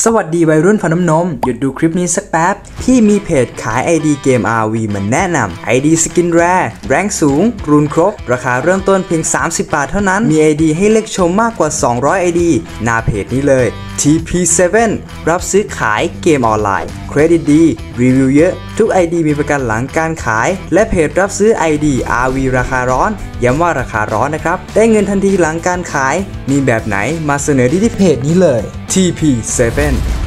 สวัสดีวัยรุ่นฟันน้ำนม หยุดดูคลิปนี้สักแป๊บ พี่มีเพจขาย ID เกม RV มาแนะนำ ID สกินแรร์แรงสูง รูนครบ ราคาเริ่มต้นเพียง 30 บาทเท่านั้น มี ID ให้เลือกชมมากกว่า 200 ID หน้าเพจนี้เลย TP7 รับซื้อขายเกมออนไลน์ เครดิตดี รีวิวเยอะ ทุก ID มีประกันหลังการขาย และเพจรับซื้อ ID RV ราคาร้อน ย้ำว่าราคาร้อนนะครับ ได้เงินทันทีหลังการขาย มีแบบไหนมาเสนอที่เพจนี้เลย TP7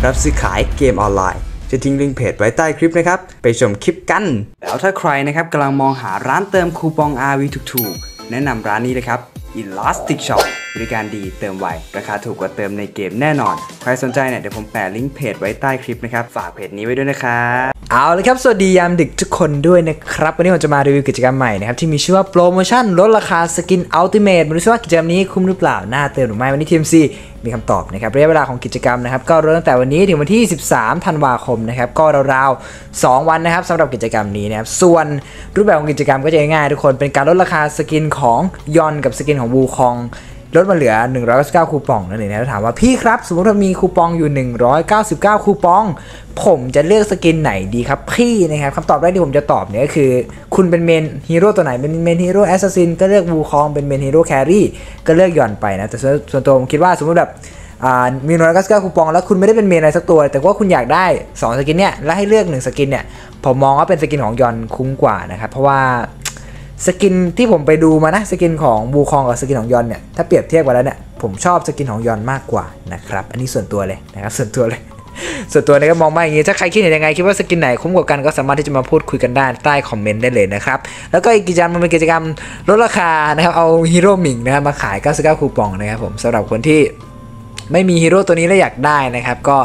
รับซื้อขายเกมออนไลน์ จะทิ้งลิงก์เพจไว้ใต้คลิปนะครับ ไปชมคลิปกัน แล้วถ้าใครนะครับกำลังมองหาร้านเติมคูปอง ROV ถูกๆ แนะนำร้านนี้เลยครับ Elastic Shop บริการดีเติมไว ราคาถูกกว่าเติมในเกมแน่นอน ใครสนใจเนี่ยเดี๋ยวผมแปะลิงก์เพจไว้ใต้คลิปนะครับ ฝากเพจนี้ไว้ด้วยนะครับ เอาเลยครับ สวัสดียามดึกทุกคนด้วยนะครับ วันนี้ผมจะมารีวิวกิจกรรมใหม่นะครับ ที่มีชื่อว่าโปรโมชั่นลดราคาสกิน Ultimate มาดูซิว่ากิจกรรมนี้คุ้มหรือเปล่า น่าเติมหรือไม่วันนี้ทีมซีมีคำตอบนะครับระยะเวลาของกิจกรรมนะครับ ก็เริ่มตั้งแต่วันนี้ถึงวันที่ 13 ธันวาคมนะครับ ก็ราวๆ 2 วันนะครับสำหรับกิจกรรมนี้นะครับ ส่วนรูปแบบของกิจกรรมก็จะง่ายๆทุกคนเป็นการลดราคาสกินของยอนกับสกินของวูคอง ลดมาเหลือ 199 คูปองนั่นเองนะถามว่าพี่ครับ สมมติว่ามีคูปองอยู่ 199 คูปอง ผมจะเลือกสกินไหนดีครับพี่นะครับคำตอบแรกที่ผมจะตอบเนี่ยก็คือ คุณเป็น main ฮีโร่ตัวไหนเป็น main ฮีโร่ assassin ก็เลือกวูคองเป็น main ฮีโร่ carry ก็เลือกยอนไปนะ แต่ส่วนตัวผมคิดว่าสมมติแบบอ่ามี199คูปองแล้วคุณไม่ได้เป็น main อะไรสักตัว แต่ว่าคุณอยากได้ 2 สกินเนี่ย แล้วให้เลือก 1 สกินเนี่ย ผมมองว่าเป็นสกินของยอนคุ้มกว่านะครับ เพราะว่า สกินที่ผมไปดูมานะสกินของวูคองกับสกินของยอนเนี่ยถ้าเปรียบเทียบกันแล้วเนี่ยผมชอบสกินของยอนมากกว่านะครับอันนี้ส่วนตัวเลยนะครับส่วนตัวเลยส่วนตัวเนี่ยก็มองมาอย่างนี้ ถ้าใครคิดเห็นยังไง คิดว่าสกินไหนคุ้มกว่ากันก็สามารถที่จะมาพูดคุยกันได้ใต้คอมเมนต์ได้เลยนะครับ แล้วก็อีกกิจกรรมมันเป็นกิจกรรมลดราคานะครับ เอาฮีโร่หมิงนะครับมาขาย 99 คูปองนะครับผมสำหรับคนที่ไม่มีฮีโร่ตัวนี้แล้วอยากได้นะครับ ก็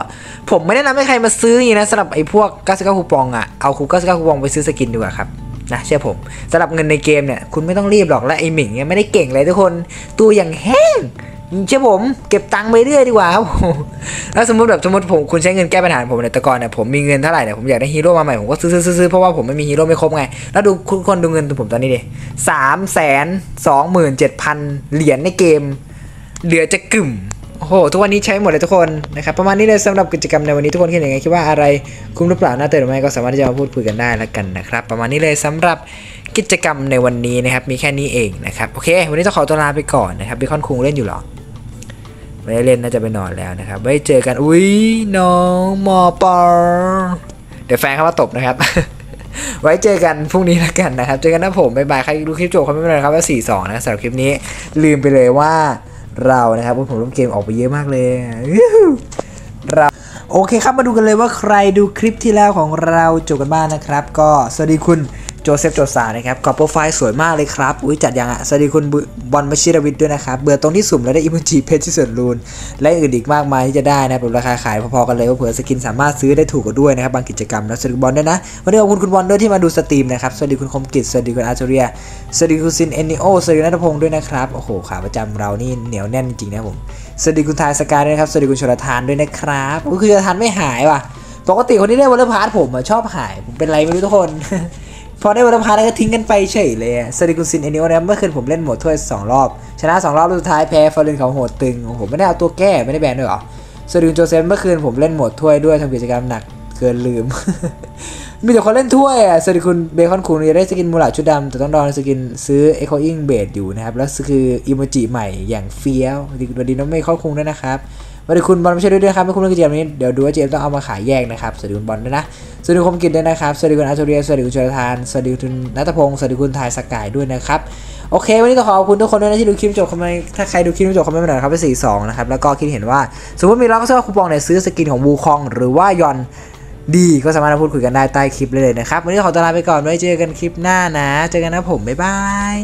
ผมไม่แนะนำให้ใครมาซื้ออย่างนี้นะสำหรับไอ้พวก 99 คูปองอะเอาคู99คูปองไปซื้อสกินดีกว่าครับ นะเชื่อผมสำหรับเงินในเกมเนี่ยคุณไม่ต้องรีบหรอกและไอหมิงเนี่ยไม่ได้เก่งเลยทุกคนตัวอย่างแห้งเชื่อผมเก็บตังค์ไปเรื่อยดีกว่าครับผมแล้วสมมติแบบสมมติผมคุณใช้เงินแก้ปัญหาผมเนี่ยแต่ก่อนเนี่ยผมมีเงินเท่าไหร่เนี่ยผมอยากได้ฮีโร่มาใหม่ผมก็ซื้อซื้อเพราะว่าผมไม่มีฮีโร่ไม่ครบไง แล้วดูคุณคนดูเงินตัวผมตอนนี้ดิสามแสนสองหมื่นเจ็ดพันเหรียญในเกม เหลือจะกึ่ม โอ้โห ทุกวันนี้ใช้หมดเลยทุกคนนะครับ ประมาณนี้เลยสำหรับกิจกรรมในวันนี้ทุกคนคิดยังไงคิดว่าอะไรคุ้มหรือเปล่าน่าเตือนหรือไม่ก็สามารถที่จะมาพูดคุยกันได้แล้วกันนะครับ ประมาณนี้เลยสำหรับกิจกรรมในวันนี้นะครับ มีแค่นี้เองนะครับ โอเค วันนี้ต้องขอตัวลาไปก่อนนะครับเบคอนคุงเล่นอยู่หรอ ไม่ได้เล่นน่าจะไปนอนแล้วนะครับ ไว้เจอกัน อุ้ยน้องมอปอเดี๋ยวแฟนเขามาตบนะครับ ไว้เจอกันพรุ่งนี้แล้วกันนะครับ เจอกันนะผมบ๊ายบาย ใครดูคลิปจบคอมเมนต์มาเลยนะครับว่า4 2นะสำหรับคลิปนี้ลืมไปเลยว่า เรานะครับผมลงเกมออกไปเยอะมากเลยเราโอเคครับมาดูกันเลยว่าใครดูคลิปที่แล้วของเราจบกันบ้างนะครับ ก็สวัสดีคุณ โจเซฟโจซานะครับกรอบโปรไฟล์สวยมากเลยครับ อุ้ยจัดยังอะ สวัสดีคุณบอลมชิรวิทย์ด้วยนะครับ เบื่อตรงที่สุ่มแล้วได้อิมจิเพชรที่ส่วนรูน และอื่นอีกมากมายที่จะได้นะครับราคาขายพอๆกันเลยว่าเผื่อสกินสามารถซื้อได้ถูกกว่าด้วยนะครับบางกิจกรรมแล้วสวัสดีบอลด้วยนะวันนี้ขอบคุณคุณบอลด้วยที่มาดูสตรีมนะครับ สวัสดีคุณคมกิจ สวัสดีคุณอาร์เจเรีย สวัสดีคุณซินเอนิโอ สวัสดีนัทพงศ์ด้วยนะครับ โอ้โหขาประจำเรานี่เหนียวแน่นจริงนะผม สวัสดีคุณทายสกายด้วยนะครับ สวัสดีคุณชลทานด้วยนะครับก็คือชลทานไม่หายว่ะ ปกติคนที่เล่นวอลเลย์พาร์ทผมอะชอบหาย ผมเป็นไรไม่รู้ทุกคน พอได้วันพาร์ทก็ทิ้งกันไปเฉยเลยสวัสดีคุณซินเอนิโอนะเมื่อคืนผมเล่นหมดถ้วย 2 รอบ ชนะ 2 รอบสุดท้ายแพ้ฟอร์เรนเขาโหดตึง โอ้โห ไม่ได้เอาตัวแก้ไม่ได้แบนด้วยหรอสวัสดีคุณโจเซฟเมื่อคืนผมเล่นหมดถ้วยด้วยทำกิจกรรมหนักเกินลืม มีแต่คนเล่นถ้วยอะสวัสดีคุณเบคอนคุณจะได้สกินมูลาชุดดำแต่ต้องรอสกินซื้อเอโคอิงเบดอยู่นะครับ แล้วคืออิโมจิใหม่อย่างเฟี้ยวสวัสดีน้องเมย์เข้าคุงด้วยนะครับสวัสดีคุณบอลไม่ใช่ด้วยด้วยครับไม่คุ้มเรื่องกิจกรรมนี้เดี๋ยวดูว่าเจมต้องเอามาขายแยกนะครับสวัสดีคุณบอลด้วยนะ สวัสดีคมกิจด้วยนะครับ สวัสดีคุณอาร์โทเรียสวัสดีคุณชลทาน สวัสดีคุณนัทพงศ์สวัสดีคุณทายสกายด้วยนะครับ โอเค วันนี้ก็ขอบคุณทุกคนด้วยนะที่ดูคลิปจบคอมเมนต์ถ้าใครดูคลิปจบคอมเมนต์มาหน่อยครับไปสี่สองนะครับ แล้วก็คิดเห็นว่า สมมติมีร้านก็ซื้อคูปองเนี่ยซื้อสกินของวูคอง หรือว่ายอนดีก็สามารถมาพูดคุยกันได้ใต้คลิปเลยนะครับ วันนี้ขอตัวลาไปก่อนไว้เจอกันคลิปหน้านะ เจอกันนะผมบ๊ายบาย